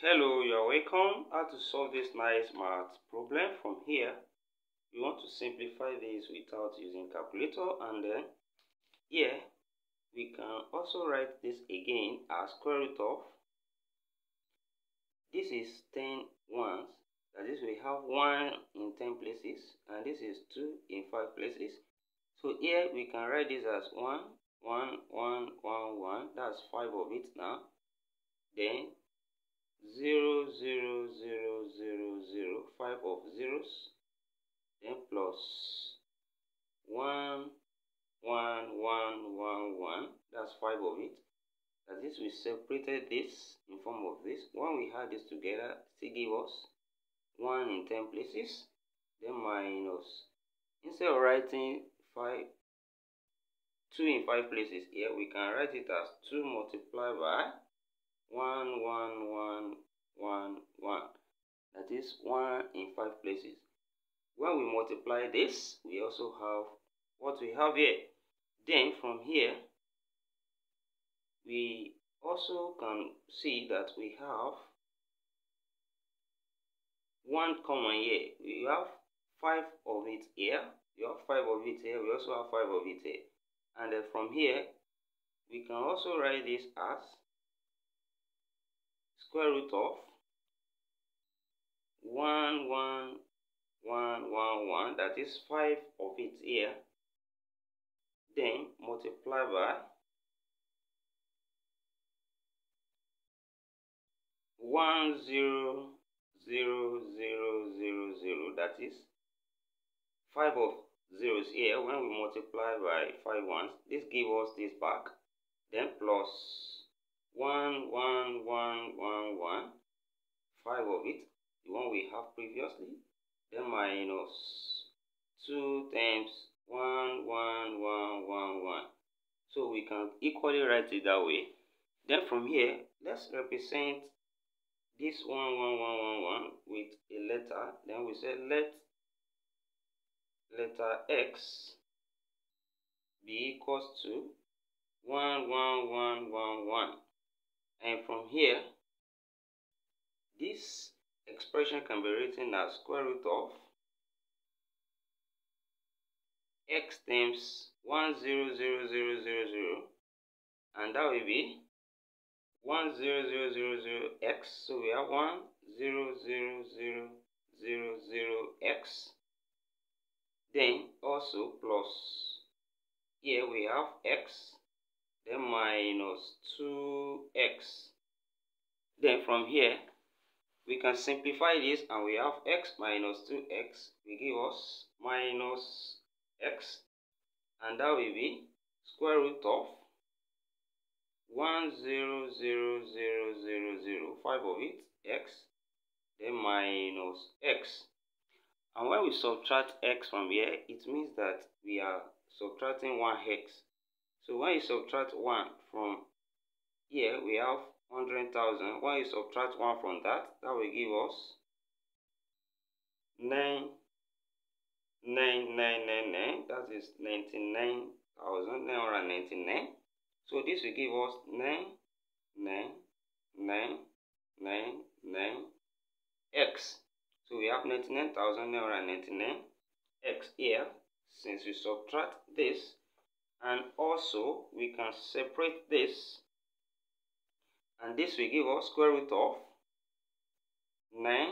Hello, you are welcome. How to solve this nice math problem from here. We want to simplify this without using calculator and then here we can also write this again as square root of this is 10 ones that is we have 1 in 10 places and this is 2 in 5 places so here we can write this as 1 1 1 1 1 that's 5 of it now then zero zero zero zero zero five of zeros then plus one one one one one that's five of it. That is we separated this in form of this. When we add this together still give us one in ten places then minus. Instead of writing five two in five places here we can write it as two multiplied by one one one one one. That is one in five places. When we multiply this we also have what we have here. Then from here we also can see that we have one common here. We have five of it here. We have five of it here. We also have five of it here. And then from here we can also write this as square root of 1, 1, 1, 1, 1, that is 5 of it here, then multiply by 1, 0, 0, 0, 0, 0, that is 5 of zeros here. When we multiply by 5 ones, this gives us this back, then plus have previously, then minus two times one, one, one, one, one. So we can equally write it that way. Then from here, let's represent this one, one, one, one, one with a letter. Then we say let letter x be equals to one, one, one, one, one. And from here, expression can be written as square root of x times 1000000 and that will be 10000x so we have 1000000x then also plus here we have x then minus 2x. Then from here, we can simplify this and we have x minus 2x will give us minus x. And that will be square root of 1 0 0 0 0 0 5 of it x then minus x. And when we subtract x from here it means that we are subtracting 1 x. So when you subtract 1 from here, we have 100,000. When you subtract 1 from that, that will give us 9, 9, 9, 9, 9. That is 99,999. So this will give us 9, 9, 9, 9, 9, x. So we have 99,999 x here. Since we subtract this, and also we can separate this and this will give us square root of 9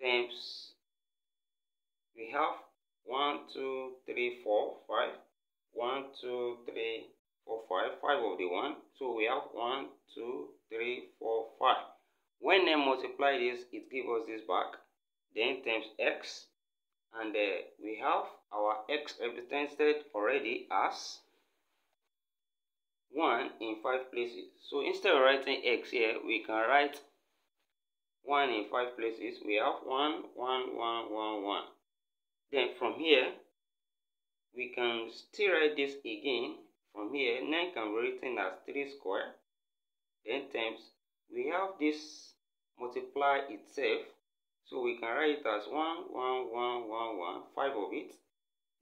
times we have 1 2 3 4 5 1 2 3 4 5 5 of the 1 so we have 1 2 3 4 5 when they multiply this it gives us this back. Then times x. And uh, we have our x represented already as 1 in 5 places. So instead of writing x here, we can write 1 in 5 places. We have 1, 1, 1, 1, 1. Then from here, we can still write this again. From here, 9 can be written as 3 square. Then times, we have this multiply itself so we can write it as 1, 1, 1, 1, 1, 5 of it,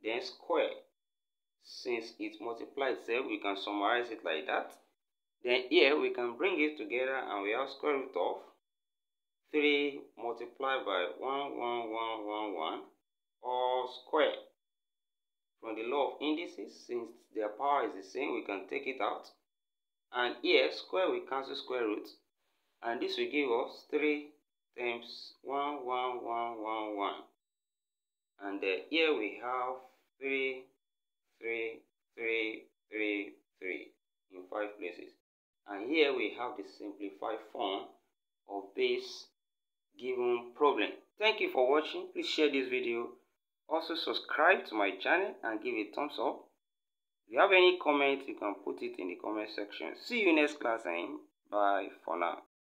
then square. Since it multiplies itself, we can summarize it like that. Then here we can bring it together and we have square root of 3 multiplied by 1, 1, 1, 1, 1 all square. From the law of indices, since their power is the same, we can take it out. And here, square will cancel square root. And this will give us 3 times 1, 1, 1, 1, 1. And uh, here we have 3, 3, 3, 3, 3 in 5 places. And here we have the simplified form of this given problem. Thank you for watching. Please share this video. Also subscribe to my channel and give a thumbs up. If you have any comments, you can put it in the comment section. See you next class bye for now.